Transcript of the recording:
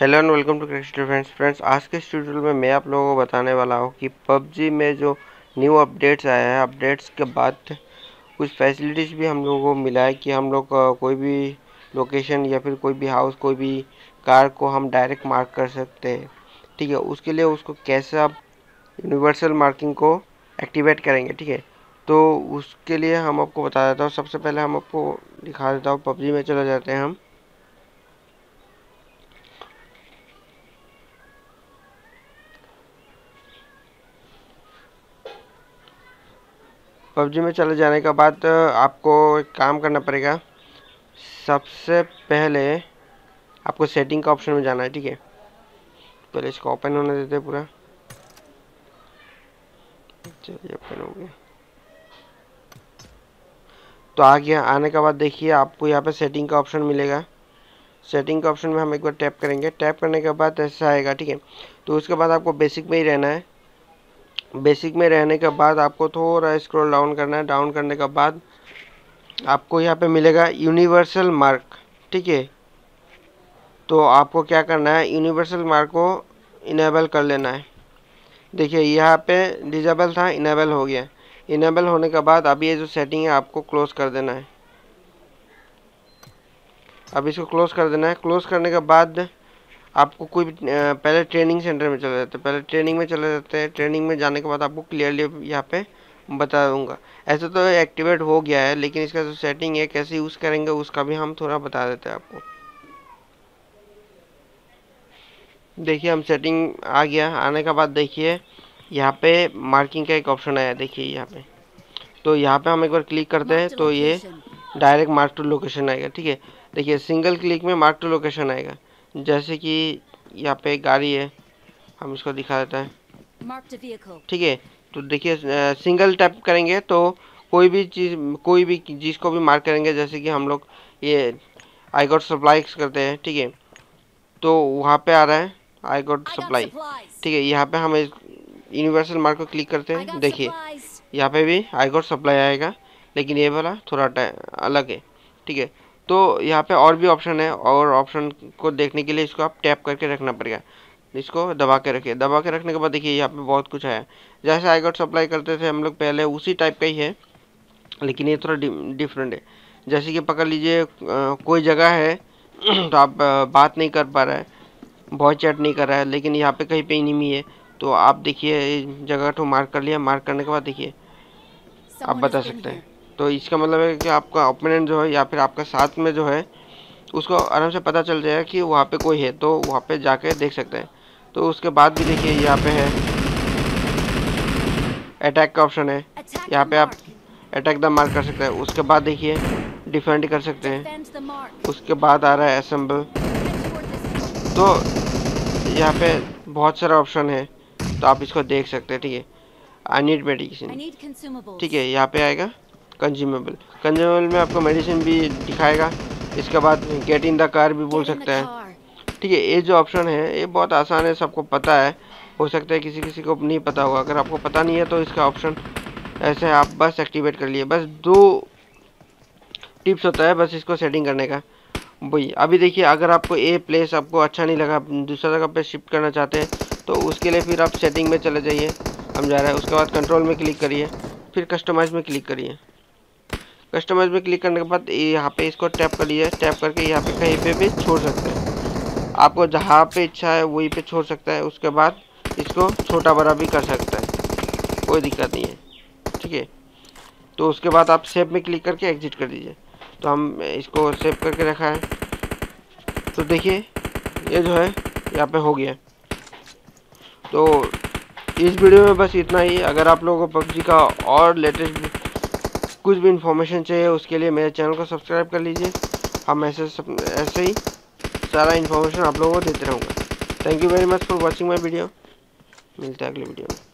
Hello and welcome to cricket friends friends आज के tutorial में मैं आप लोगों को बताने वाला हूँ कि पबजी में जो न्यू अपडेट्स आए हैं अपडेट्स के बाद कुछ फैसिलिटीज़ भी हम लोगों को मिला है कि हम लोग कोई भी लोकेशन या फिर कोई भी हाउस कोई भी कार को हम डायरेक्ट मार्क कर सकते हैं। ठीक है, उसके लिए उसको कैसे आप यूनिवर्सल मार्किंग को एक्टिवेट करेंगे, ठीक है? तो उसके लिए हम आपको बता देता हूँ। सबसे पहले हम आपको दिखा देता हूँ, पबजी में चले जाते हैं हम। पबजी में चले जाने के बाद आपको एक काम करना पड़ेगा। सबसे पहले आपको सेटिंग का ऑप्शन में जाना है, ठीक है? पहले इसको ओपन होने देते हैं पूरा। चलिए, ओपन हो गया। तो आ गया, आने के बाद देखिए आपको यहाँ पे सेटिंग का ऑप्शन मिलेगा। सेटिंग का ऑप्शन में हम एक बार टैप करेंगे। टैप करने के बाद ऐसा आएगा, ठीक है? तो उसके बाद आपको बेसिक में ही रहना है। बेसिक में रहने के बाद आपको थोड़ा स्क्रॉल डाउन करना है। डाउन करने के बाद आपको यहाँ पे मिलेगा यूनिवर्सल मार्क ठीक है? तो आपको क्या करना है? यूनिवर्सल मार्क को इनेबल कर लेना है। देखिए, यहाँ पे डिजेबल था इनेबल हो गया। इनेबल होने के बाद अभी ये जो सेटिंग है, आपको क्लोज कर देना है। अब इसको क्लोज कर देना है। क्लोज करने के बाद आपको कोई भी पहले ट्रेनिंग सेंटर में चले जाते हैं पहले ट्रेनिंग में चले जाते हैं ट्रेनिंग में जाने के बाद आपको क्लियरली यहाँ पे बता दूँगा। ऐसे तो एक्टिवेट हो गया है लेकिन इसका जो सेटिंग है कैसे यूज़ करेंगे उसका भी हम थोड़ा बता देते हैं आपको। देखिए हम सेटिंग आ गया आने के बाद देखिए यहाँ पे मार्किंग का एक ऑप्शन आया देखिए यहाँ पे। तो यहाँ पे हम एक बार क्लिक करते हैं तो ये डायरेक्ट मार्क टू लोकेशन आएगा ठीक है? देखिए सिंगल क्लिक में मार्क टू लोकेशन आएगा। जैसे कि यहाँ पे गाड़ी है हम इसको दिखा देते हैं। ठीक है तो देखिए सिंगल टैप करेंगे तो कोई भी चीज़ कोई भी चीज़ को भी मार्क करेंगे जैसे कि हम लोग ये आई गॉट सप्लाई करते हैं ठीक है। तो वहाँ पे आ रहा है आई गॉट सप्लाई ठीक है यहाँ पे हम यूनिवर्सल मार्क को क्लिक करते हैं देखिए। यहाँ पे भी आई गॉट सप्लाई आएगा लेकिन ये वाला थोड़ा अलग है ठीक है। तो यहाँ पे और भी ऑप्शन है और ऑप्शन को देखने के लिए इसको आप टैप करके रखना पड़ेगा। इसको दबा के रखिए। दबा के रखने के बाद देखिए यहाँ पे बहुत कुछ आया जैसे आई गॉट सप्लाई करते थे हम लोग पहले उसी टाइप का ही है लेकिन ये थोड़ा डिफरेंट है। जैसे कि पकड़ लीजिए कोई जगह है तो आप बात नहीं कर पा रहा है बहुत चैट नहीं कर रहा है लेकिन यहाँ पे कहीं पे इनिमी है तो आप देखिए जगह तो मार्क कर लिया। मार्क करने के बाद देखिए आप बता सकते हैं। तो इसका मतलब है कि आपका ओपोनेंट जो है या फिर आपका साथ में जो है उसको आराम से पता चल जाएगा कि वहाँ पे कोई है तो वहाँ पे जाके देख सकते हैं। तो उसके बाद भी देखिए यहाँ पे है। अटैक का ऑप्शन है। यहाँ पे आप अटैक द मार्क कर सकते हैं। उसके बाद देखिए डिफेंड कर सकते हैं। उसके बाद आ रहा है असम्बल तो यहाँ पे बहुत सारा ऑप्शन है। तो आप इसको देख सकते हैं ठीक है। आई नीड मेडिकेशन ठीक है यहाँ पे आएगा। कंज्यूमेबल कंज्यूमेबल में आपको मेडिसिन भी दिखाएगा। इसके बाद गेट इन द कार भी बोल सकता है। ठीक है ये जो ऑप्शन है ये बहुत आसान है सबको पता है। हो सकता है किसी किसी को नहीं पता होगा। अगर आपको पता नहीं है तो इसका ऑप्शन ऐसे आप बस एक्टिवेट कर लिए। बस दो टिप्स होता है बस इसको सेटिंग करने का। वही अभी देखिए अगर आपको ए प्लेस आपको अच्छा नहीं लगा दूसरा जगह पे शिफ्ट करना चाहते हैं तो उसके लिए फिर आप सेटिंग में चले जाइए। हम जा रहे हैं उसके बाद कंट्रोल में क्लिक करिए। फिर कस्टमाइज में क्लिक करिए। कस्टमाइज में क्लिक करने के बाद यहाँ पे इसको टैप कर लीजिए टैप करके यहाँ पे कहीं पे भी छोड़ सकते हैं। आपको जहाँ पे इच्छा है वहीं पे छोड़ सकता है, उसके बाद इसको छोटा बड़ा भी कर सकता है। कोई दिक्कत नहीं है, ठीक है? तो उसके बाद आप सेव में क्लिक करके एग्जिट कर दीजिए। तो हम इसको सेव करके रखा है। तो देखिए, ये जो है, यहाँ पे हो गया। तो इस वीडियो में बस इतना ही। अगर आप लोगों को पबजी का और लेटेस्ट कुछ भी इन्फॉर्मेशन चाहिए, उसके लिए मेरे चैनल को सब्सक्राइब कर लीजिए। हम ऐसे सब, ऐसे ही सारा इन्फॉर्मेशन आप लोगों को देते रहूँगा। Thank you very much for watching my video मिलते हैं अगले वीडियो में।